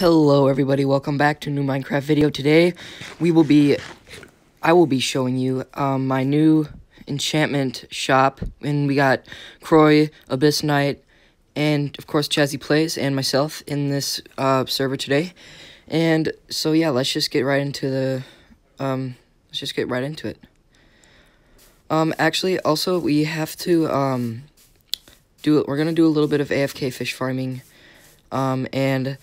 Hello everybody, welcome back to new Minecraft video. Today, we will be, I will be showing you um, my new enchantment shop. And we got Croy, Abyss Knight, and of course Chazzy Plays, and myself in this uh, server today. And so yeah, let's just get right into the, um, let's just get right into it. Um, actually, also, we have to, um, do we're gonna do a little bit of AFK fish farming, um, and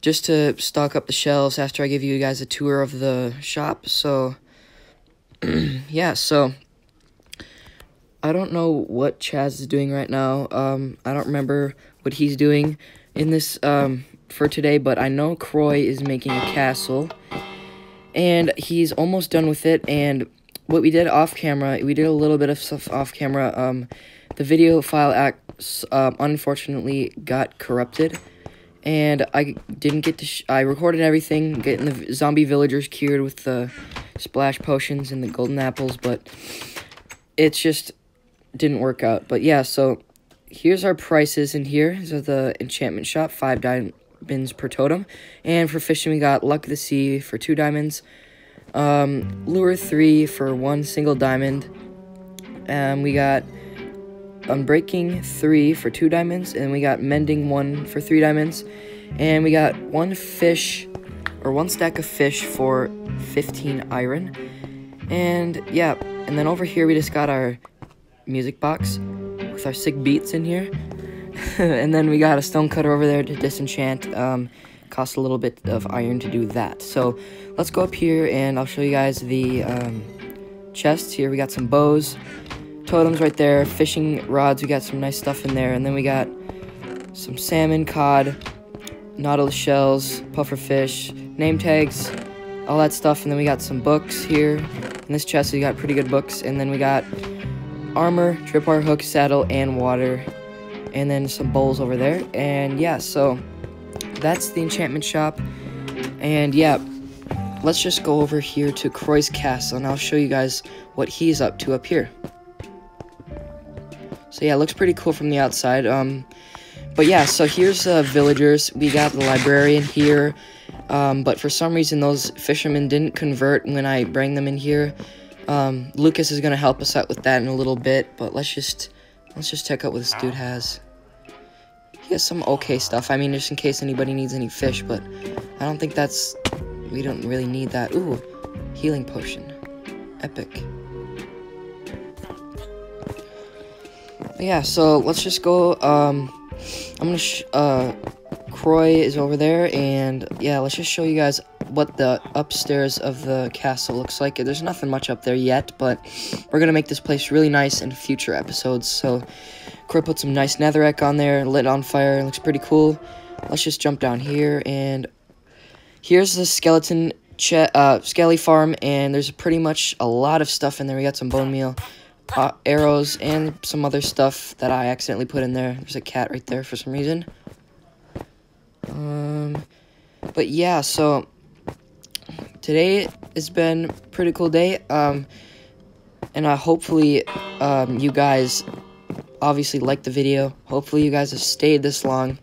just to stock up the shelves after I give you guys a tour of the shop. So, yeah, so I don't know what Chaz is doing right now. Um, I don't remember what he's doing in this um, for today, but I know Croy is making a castle, and he's almost done with it. And what we did off camera, we did a little bit of stuff off camera. Um, the video file act, uh, unfortunately got corrupted and I didn't get to. I recorded everything, getting the zombie villagers cured with the splash potions and the golden apples, but it's just didn't work out. But yeah, so here's our prices in here. Are the enchantment shop, five diamonds per totem, and for fishing we got luck of the sea for two diamonds, um, lure three for one single diamond, and we got Unbreaking 3 for 2 diamonds, and we got Mending 1 for 3 diamonds, and we got one fish, or one stack of fish for 15 iron, and yeah, and then over here we just got our music box with our sick beats in here, and then we got a stone cutter over there to disenchant, um, cost a little bit of iron to do that, so let's go up here and I'll show you guys the um, chests. Here, we got some bows, totems right there, fishing rods, we got some nice stuff in there, and then we got some salmon, cod, nautilus shells, puffer fish, name tags, all that stuff, and then we got some books here. In this chest, we got pretty good books, and then we got armor, tripwire hook, saddle, and water, and then some bowls over there, and yeah, so that's the enchantment shop, and yeah, let's just go over here to Croy's Castle, and I'll show you guys what he's up to up here. So yeah, it looks pretty cool from the outside. Um, but yeah, so here's the uh, villagers. We got the librarian here. Um, but for some reason, those fishermen didn't convert when I bring them in here. Um, Lucas is gonna help us out with that in a little bit. But let's just let's just check out what this dude has. He has some okay stuff. I mean, just in case anybody needs any fish. But I don't think that's we don't really need that. Ooh, healing potion, epic. Yeah, so let's just go. Um, I'm gonna. uh, Croy is over there, and yeah, let's just show you guys what the upstairs of the castle looks like. There's nothing much up there yet, but we're gonna make this place really nice in future episodes. So, Croy put some nice netherrack on there, lit on fire. It looks pretty cool. Let's just jump down here, and here's the skeleton uh, skelly farm, and there's pretty much a lot of stuff in there. We got some bone meal uh, arrows and some other stuff that I accidentally put in there. There's a cat right there for some reason. Um, but yeah, so today has been pretty cool day. Um, and uh, hopefully um, you guys obviously liked the video. Hopefully you guys have stayed this long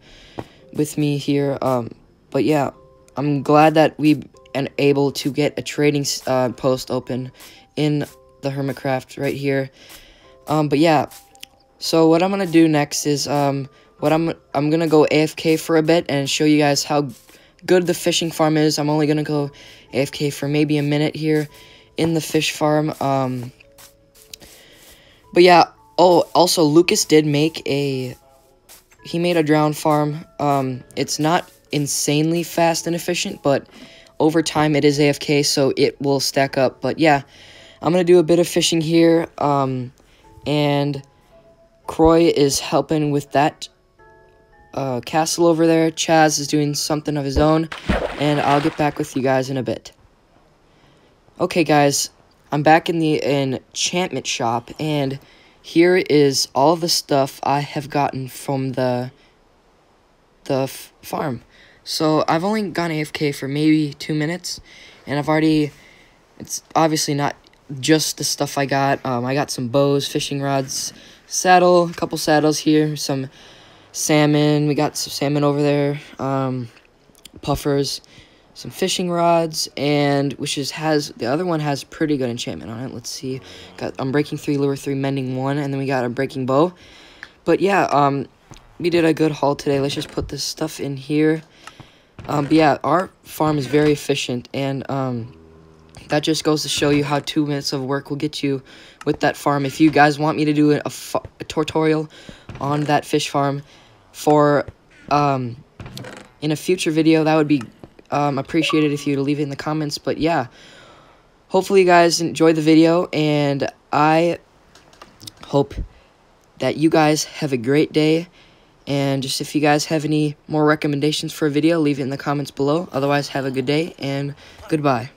with me here. Um, but yeah, I'm glad that we are able to get a trading uh, post open in the Hermitcraft right here. Um, but yeah, so what I'm gonna do next is um, what I'm I'm gonna go AFK for a bit and show you guys how good the fishing farm is. I'm only gonna go AFK for maybe a minute here in the fish farm. Um, but yeah, oh, also Lucas did make a he made a drown farm. Um, it's not insanely fast and efficient, but over time it is AFK, so it will stack up. But yeah. I'm going to do a bit of fishing here, um, and Croy is helping with that uh, castle over there. Chaz is doing something of his own, and I'll get back with you guys in a bit. Okay, guys, I'm back in the enchantment shop, and here is all the stuff I have gotten from the the farm. So I've only gone AFK for maybe two minutes, and I've already, it's obviously not just the stuff I got. Um, I got some bows, fishing rods, saddle, a couple saddles here, some salmon. We got some salmon over there. Um, puffers, some fishing rods, and which is has the other one has pretty good enchantment on it. Let's see, got Unbreaking three, lure three, mending one, and then we got a breaking bow. But yeah, um, we did a good haul today. Let's just put this stuff in here. Um, but yeah, our farm is very efficient, and um, that just goes to show you how two minutes of work will get you with that farm. If you guys want me to do a, a, tutorial on that fish farm for um, in a future video, that would be um, appreciate it if you'd leave it in the comments. But yeah, hopefully you guys enjoyed the video, and I hope that you guys have a great day. And just if you guys have any more recommendations for a video, leave it in the comments below. Otherwise, have a good day, and goodbye.